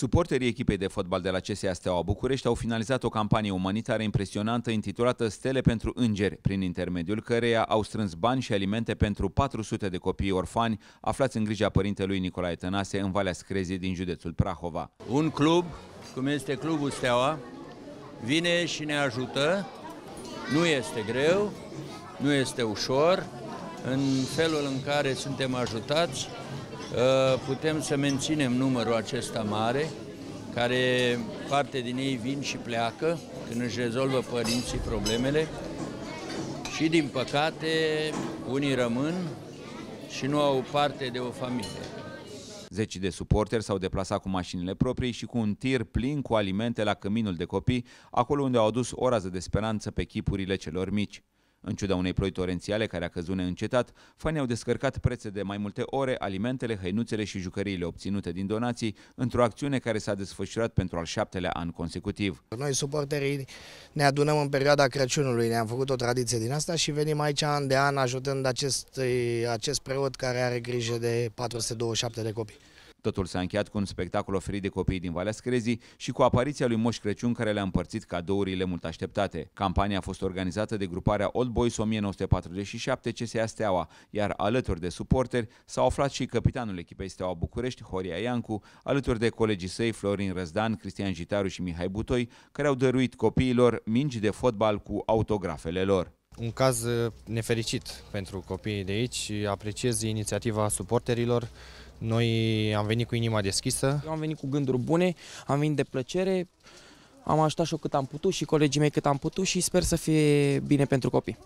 Suporterii echipei de fotbal de la CSA Steaua București au finalizat o campanie umanitară impresionantă intitulată Stele pentru Îngeri, prin intermediul căreia au strâns bani și alimente pentru 400 de copii orfani aflați în grija părintelui Nicolae Tănase în Valea Screzii din județul Prahova. Un club, cum este Clubul Steaua, vine și ne ajută. Nu este greu, nu este ușor. În felul în care suntem ajutați, Uh, putem să menținem numărul acesta mare, care parte din ei vin și pleacă când își rezolvă părinții problemele și, din păcate, unii rămân și nu au parte de o familie. Zeci de suporteri s-au deplasat cu mașinile proprii și cu un tir plin cu alimente la căminul de copii, acolo unde au adus o rază de speranță pe chipurile celor mici. În ciuda unei ploi torențiale care a căzut neîncetat, fanii au descărcat prețe de mai multe ore alimentele, hăinuțele și jucăriile obținute din donații într-o acțiune care s-a desfășurat pentru al șaptelea an consecutiv. Noi, suporterii, ne adunăm în perioada Crăciunului, ne-am făcut o tradiție din asta și venim aici an de an ajutând acest, acest preot care are grijă de 427 de copii. Totul s-a încheiat cu un spectacol oferit de copiii din Valea Screzii și cu apariția lui Moș Crăciun care le-a împărțit cadourile mult așteptate. Campania a fost organizată de gruparea Old Boys 1947 CSA Steaua, iar alături de suporteri s-au aflat și capitanul echipei Steaua București, Horia Iancu, alături de colegii săi Florin Răzdan, Cristian Gitaru și Mihai Butoi, care au dăruit copiilor mingi de fotbal cu autografele lor. Un caz nefericit pentru copiii de aici și apreciez inițiativa suporterilor noi am venit cu inima deschisă. Eu am venit cu gânduri bune, am venit de plăcere, am ajutat și eu cât am putut și colegii mei cât am putut și sper să fie bine pentru copii.